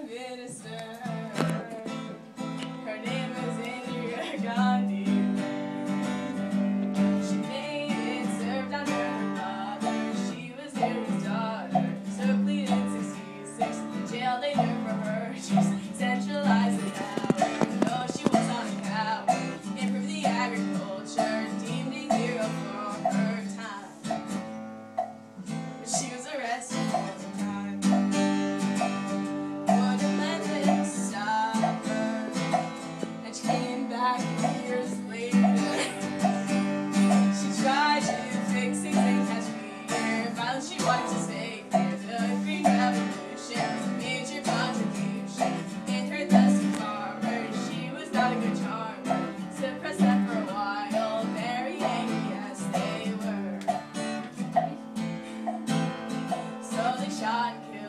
minister. Her name is Indira Gandhi. She made it, served under her father. She was Nehru's daughter. Served lead in 66. Jail later for her. shine.